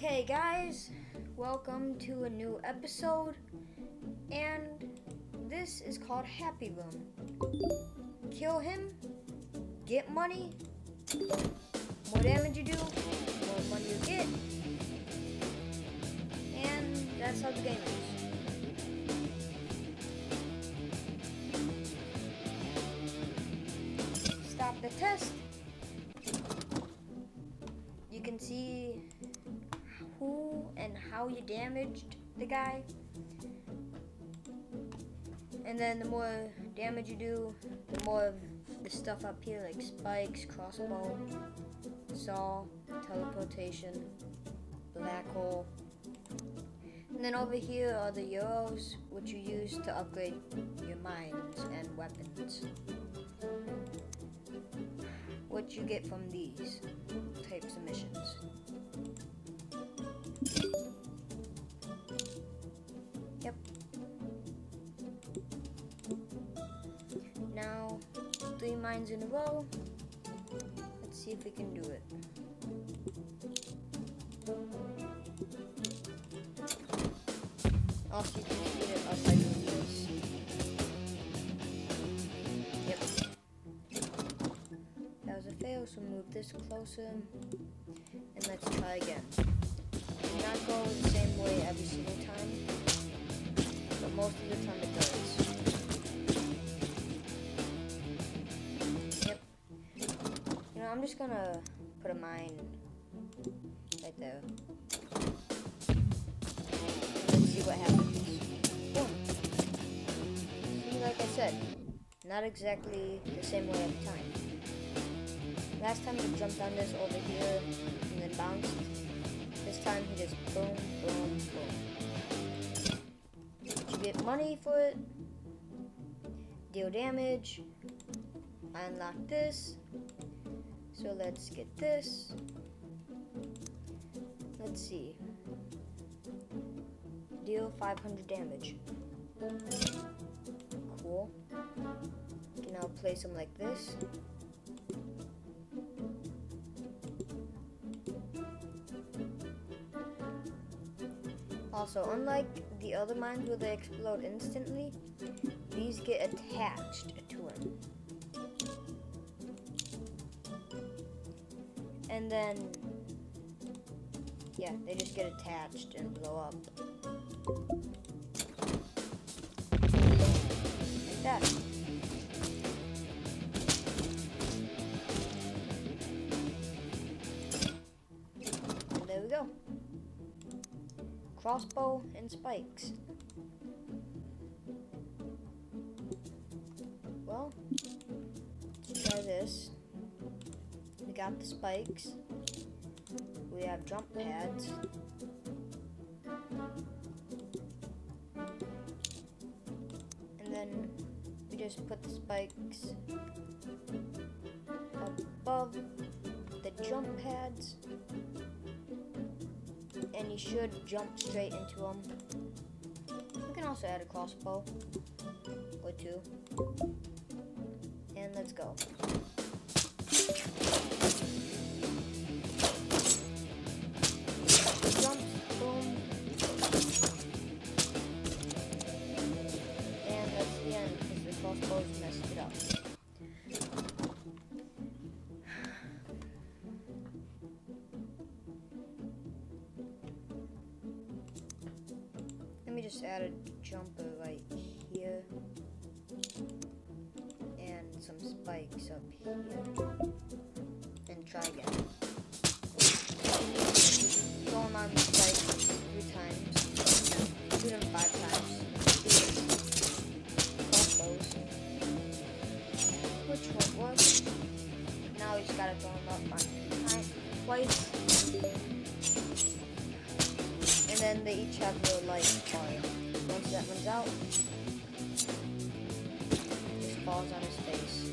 Okay, guys, welcome to a new episode, and this is called Happy Room. Kill him, get money, more damage you do, more money you get, and that's how the game is. Stop the test. How you damaged the guy. And then the more damage you do, the more of the stuff up here like spikes, crossbow, saw, teleportation, black hole. And then over here are the euros, which you use to upgrade your mines and weapons. What you get from these types of missions. Mines in a row. Let's see if we can do it. Also, you can see it outside of this. Yep. That was a fail, so move this closer. And let's try again. Not go the same way every single time, but most of the time it does. I'm just gonna put a mine right there. Let's see what happens. Boom. Like I said, not exactly the same way every time. Last time he jumped on this over here and then bounced. This time he just boom, boom, boom. You get money for it, deal damage, I unlock this. So let's get this. Let's see. Deal 500 damage. Cool. Can now place them like this. Also, unlike the other mines where they explode instantly, these get attached to him. And then, yeah, they just get attached and blow up. Like that. And there we go crossbow and spikes. Well, let's try this. We got the spikes. We have jump pads. And then we just put the spikes above the jump pads and you should jump straight into them. You can also add a crossbow or two. And let's go. Jumper right here. And some spikes up here. And try again. Going on the spikes three times. Do them five times. Crossbows. Which won't work. Now we just gotta throw them up on time, twice. And then they each have their life bar. Once that runs out, just falls on his face.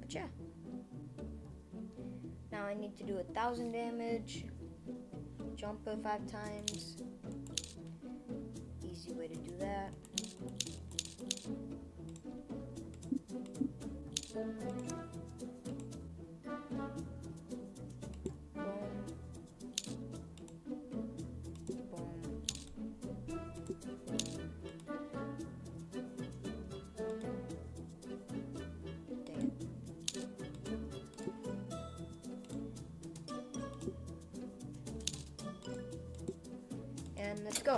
But yeah. Now I need to do a thousand damage. Jumper five times. Easy way to do that. Let's go.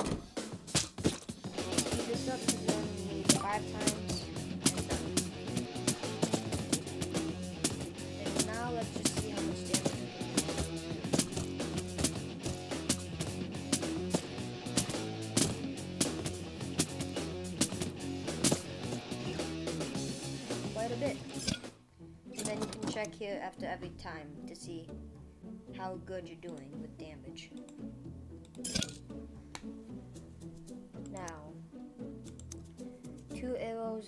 This up to five times. Quite a bit. And then you can check here after every time to see how good you're doing with damage.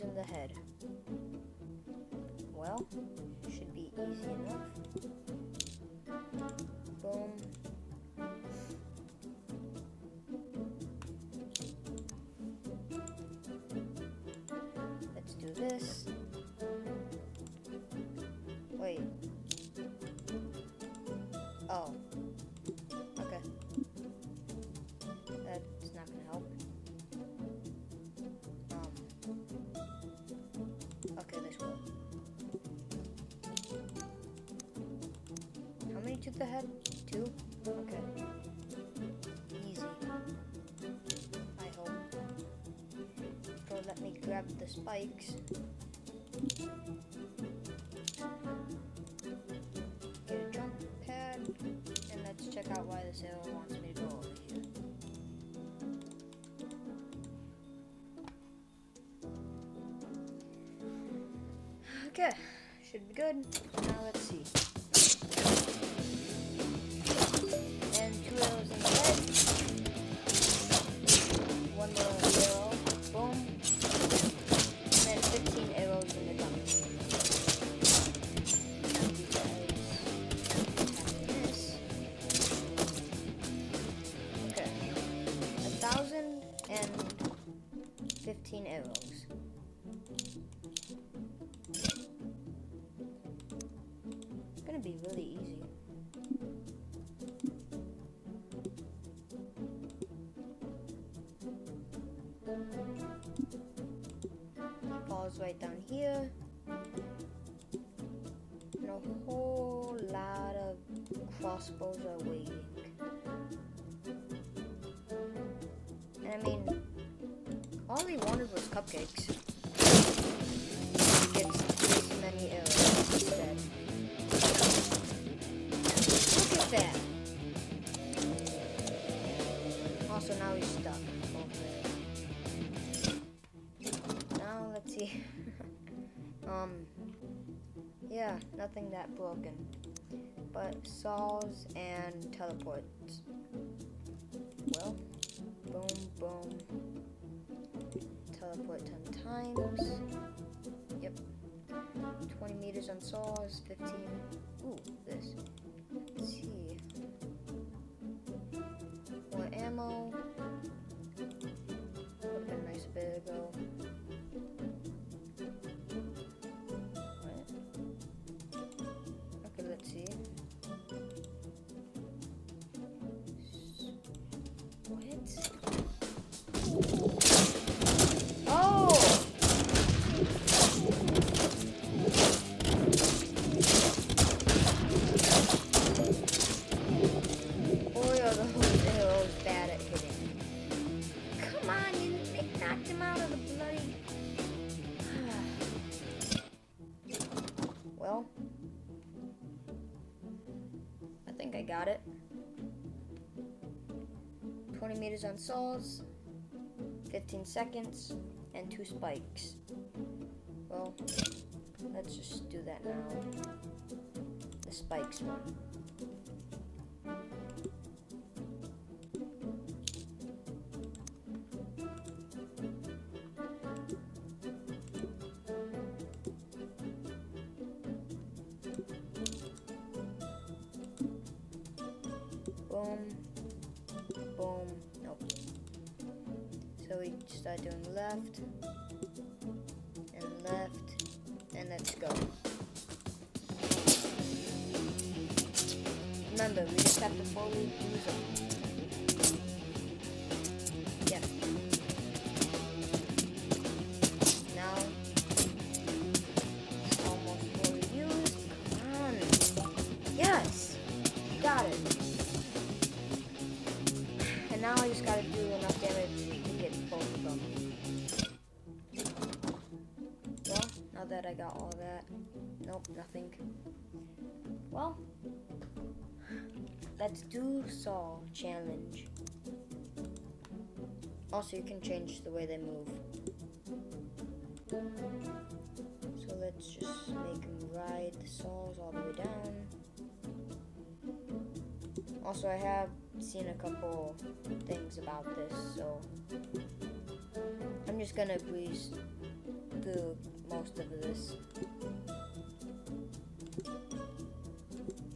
In the head. Well, should be easy enough. Boom. Let's do this. Grab the spikes. Get a jump pad, and let's check out why the arrow wants me to go over here. Okay, should be good. Now let's see. 15 arrows. It's gonna be really easy. Falls right down here. And a whole lot of crossbows are waiting. All he wanted was cupcakes. Gets this many arrows. Look at that! Also, now he's stuck. Now, let's see. um, yeah, nothing that broken. But saws and teleports. Well, boom, boom. Teleport 10 times. Yep. 20 meters on saws, 15. Ooh, this. Let's see. More ammo. 20 on saws, 15 seconds, and two spikes. Well, let's just do that now. The spikes one. We start doing left and left and let's go. Remember, we just have to fully use them. Yeah. Now, almost fully used. Come on. Yes! Got it. And now I just gotta do nothing. Well, let's do saw challenge. Also, you can change the way they move. So let's just make them ride the saws all the way down. Also, I have seen a couple things about this, so I'm just gonna breeze most of this.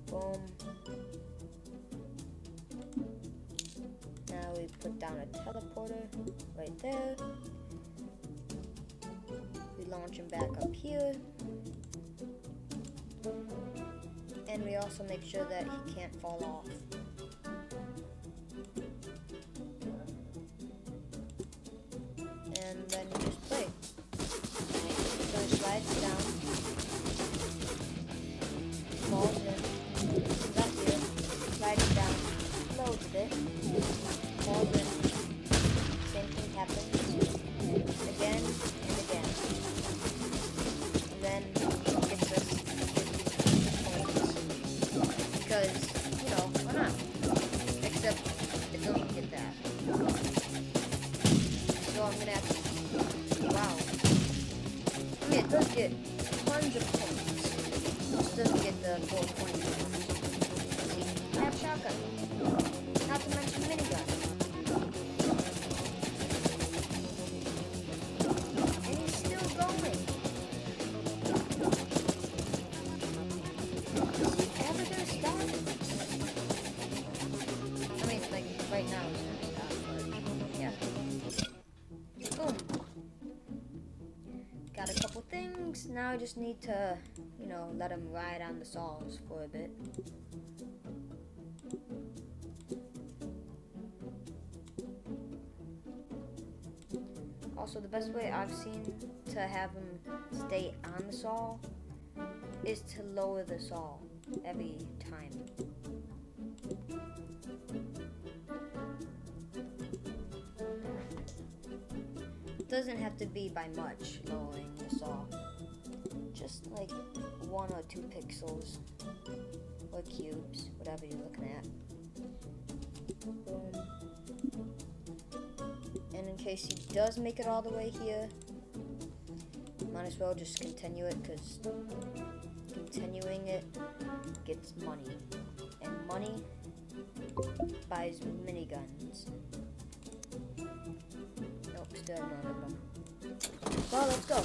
Boom. Now we put down a teleporter right there. We launch him back up here. And we also make sure that he can't fall off. Because, you know, why not? Except it doesn't get that. So I'm gonna have to, wow. I mean, it does get just need to, you know, let him ride on the saws for a bit. Also, the best way I've seen to have him stay on the saw is to lower the saw every time. doesn't have to be by much lowering the saw. Just like one or two pixels or cubes, whatever you're looking at. And in case he does make it all the way here, might as well just continue it because continuing it gets money. And money buys miniguns. Nope, still none of them. Well, let's go.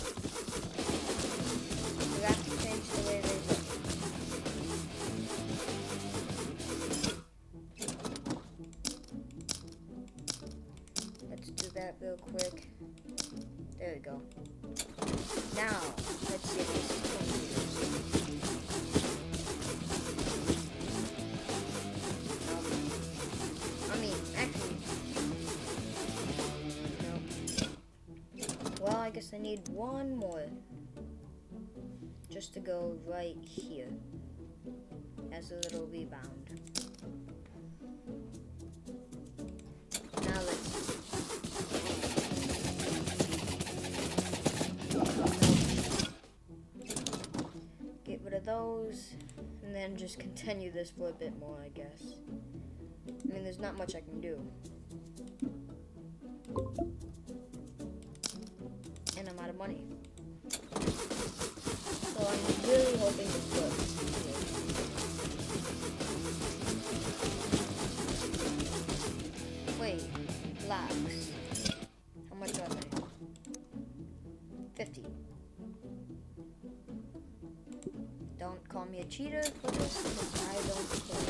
Let's do that real quick. There we go. Now, let's see if this is 20 meters. Um, I mean, actually, no. Well, I guess I need one more. Just to go right here. As a little rebound. Now let's get rid of those and then just continue this for a bit more, I guess. I mean, there's not much I can do. And I'm out of money. Really hoping this works. Wait, blocks. How much are they? 50. Don't call me a cheater for this, 'cause I don't care.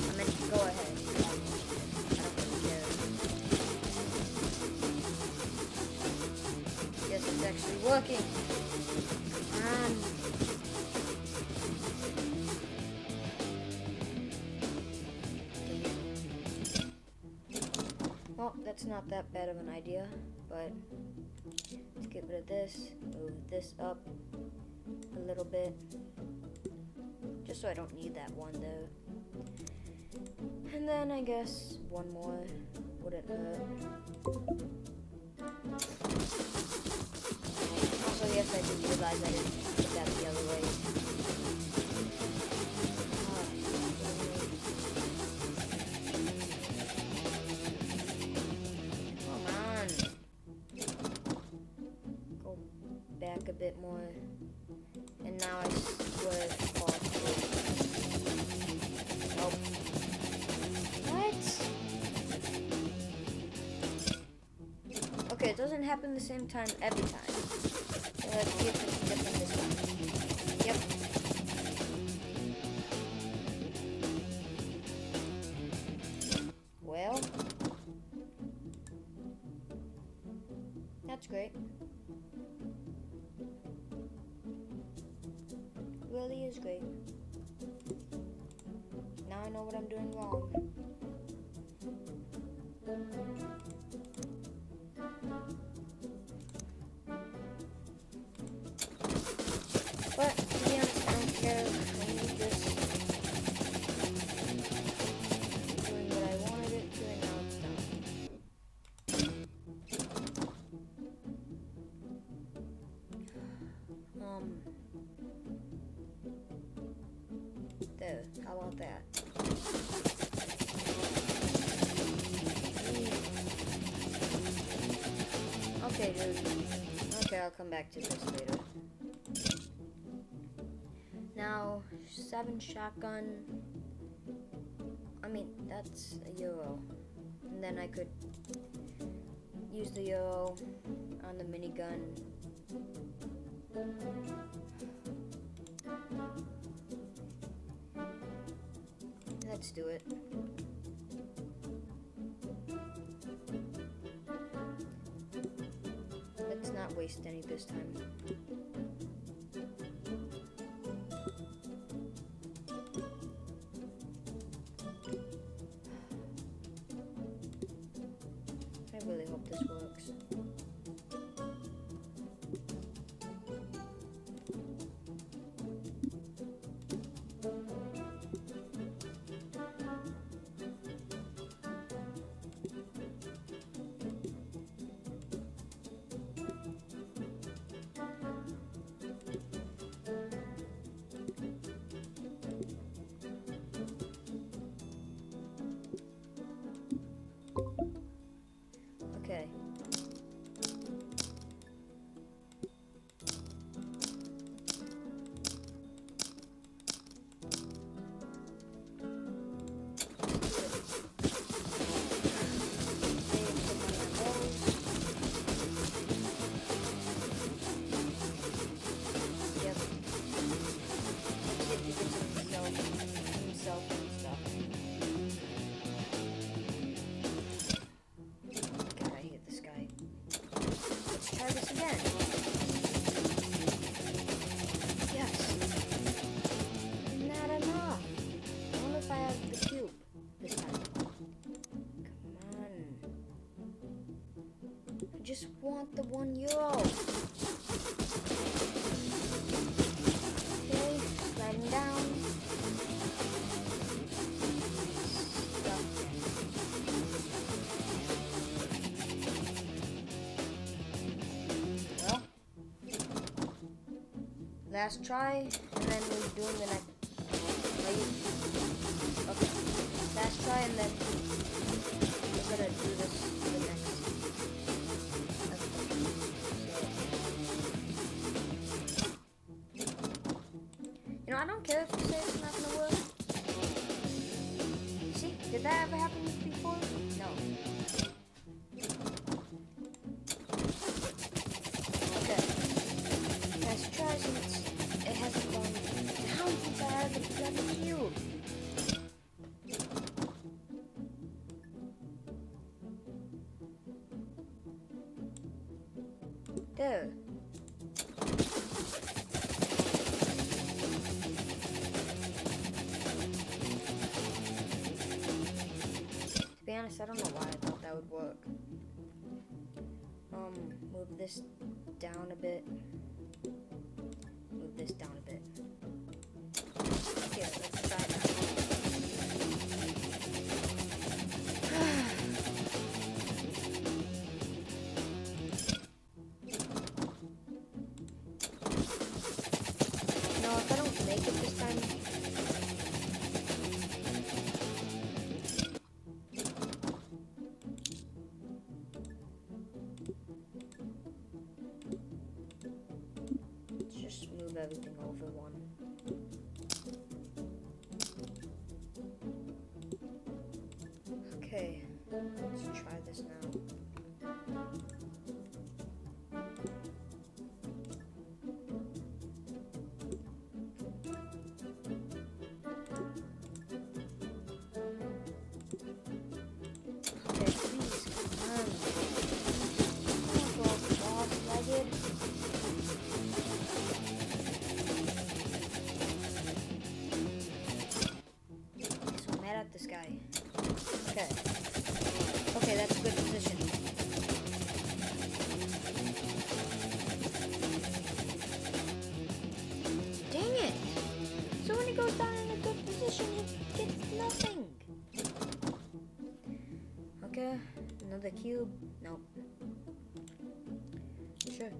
I meant go ahead. Yes, it's actually working. Well, that's not that bad of an idea, but let's get rid of this, move this up a little bit, just so I don't need that one though. And then I guess one more wouldn't hurt. Yes, I did realize I didn't put that the other way. Come on. Go back a bit more. And now I swear it's through. Nope. What? Okay, it doesn't happen the same time every time. Really is great. Now I know what I'm doing wrong. Okay. Okay, I'll come back to this later. Now, seven shotgun. I mean, that's a euro. And then I could use the euro on the minigun. Let's do it. Waste any this time. Last try, and then we're doing the next. Okay, last try, and then There. To be honest, I don't know why I thought that would work. Um, move this down a bit. Move this down a bit. everything over. Guy. Okay. Okay, that's a good position. Dang it! So when he goes down in a good position, he gets nothing. Okay, another cube. Nope. Sure.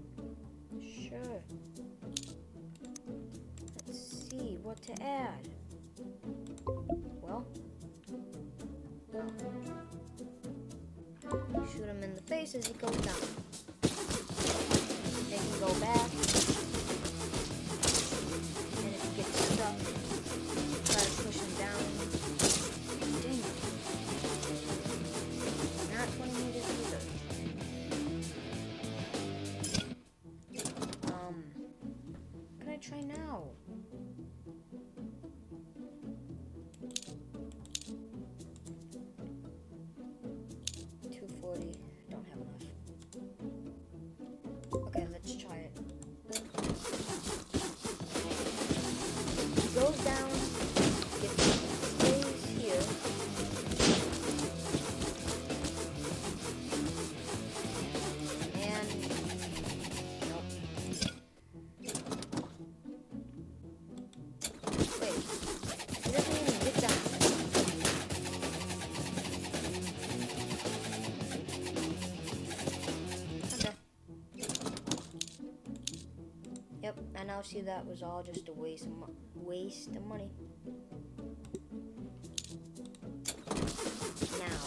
Sure. Let's see what to add. Shoot him in the face as he goes down. Make him go back. And if he gets stuck, See that was all just a waste of waste of money. Now,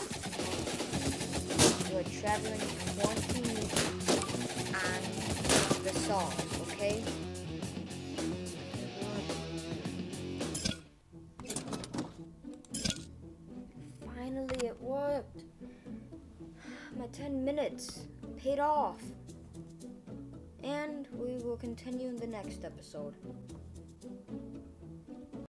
we're traveling 20 meters on the saws, okay? continue in the next episode.